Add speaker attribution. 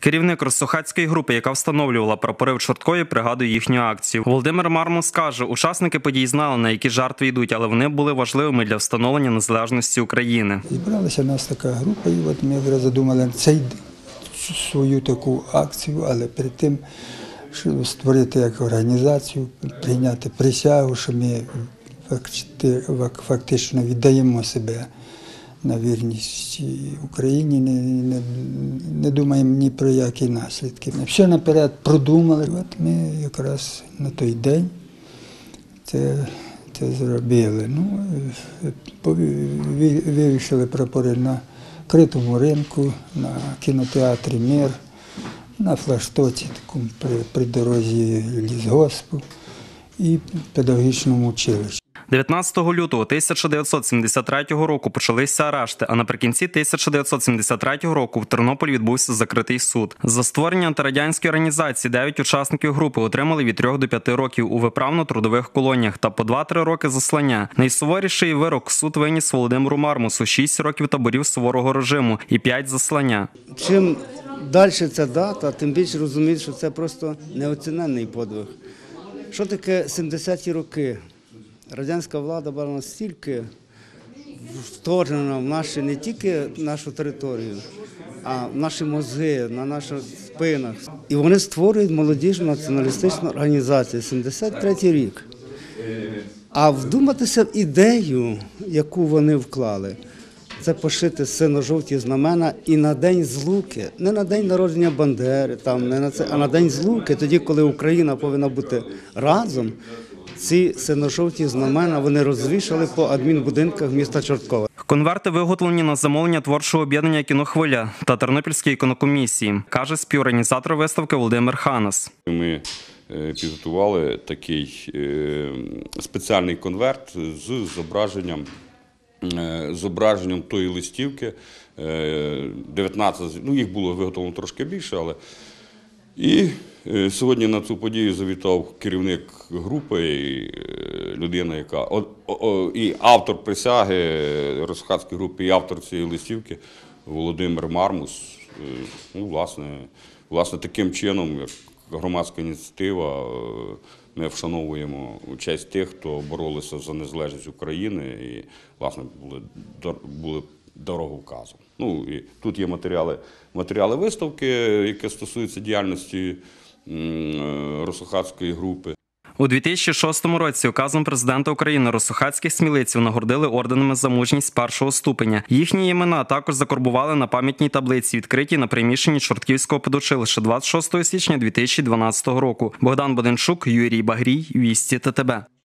Speaker 1: Керівник Росохацької групи, яка встановлювала прапори в Чорткові, пригадує їхню акцію. Володимир Мармус каже, учасники подій знали, на які жертви йдуть, але вони були важливими для встановлення незалежності України.
Speaker 2: Зібралася в нас така група, і от ми якраз задумали цей свою таку акцію, але перед тим щоб створити як організацію, прийняти присягу, що ми фактично віддаємо себе на вірність Україні, не, не, не думаємо ні про які наслідки. Все наперед продумали. От ми якраз на той день це, це зробили. Ну, е, вивішили прапори на критому ринку, на кінотеатрі Мир, на флаштоці при, при дорозі лісгоспу і педагогічному училищі.
Speaker 1: 19 лютого 1973 року почалися арешти, а наприкінці 1973 року в Тернополі відбувся закритий суд. За створення антирадянської організації 9 учасників групи отримали від 3 до 5 років у виправно-трудових колоніях та по 2-3 роки заслання. Найсуворіший вирок суд виніс Володимиру Мармусу 6 років таборів суворого режиму і 5 заслання.
Speaker 3: Чим далі ця дата, тим більше розуміють, що це просто неоціненний подвиг. Що таке 70-ті роки? Радянська влада була настільки вторгнена в наші не тільки нашу територію, а в наші мозги, на наших спинах. І вони створюють молодіжну націоналістичну організацію 73-й рік. А вдуматися в ідею, яку вони вклали, це пошити сино-жовті знамена і на день злуки, не на день народження Бандери, там не на це, а на день злуки, тоді, коли Україна повинна бути разом. Ці сино-жовті знамена вони розвішали по адмінбудинках міста Чорткова.
Speaker 1: Конверти виготовлені на замовлення творчого об'єднання кінохвиля та Тернопільської іконокомісії, каже співорганізатор виставки Володимир Ханас.
Speaker 4: Ми е, підготували такий е, спеціальний конверт з зображенням, е, зображенням тої листівки. Е, 19, ну їх було виготовлено трошки більше, але і сьогодні на цю подію завітав керівник групи, е, людина, яка і автор присяги Росхатської групи, і автор цієї листівки Володимир Мармус. Е, Ну, власне, власне, таким чином, як громадська ініціатива, е, ми вшановуємо честь тих, хто боролися за незалежність України і, власне, були, були дороговказом. Ну, і тут є матеріали, матеріали виставки, які стосуються діяльності е, Росохатської групи.
Speaker 1: У 2006 році указом президента України росохацьких смілиців нагородили орденами за мужність першого ступеня. Їхні імена також закорбували на пам'ятній таблиці, відкритій на приміщенні Чортківського педучилища 26 січня 2012 року. Богдан Боденчук, Юрій Багрій, Вісті ТТБ.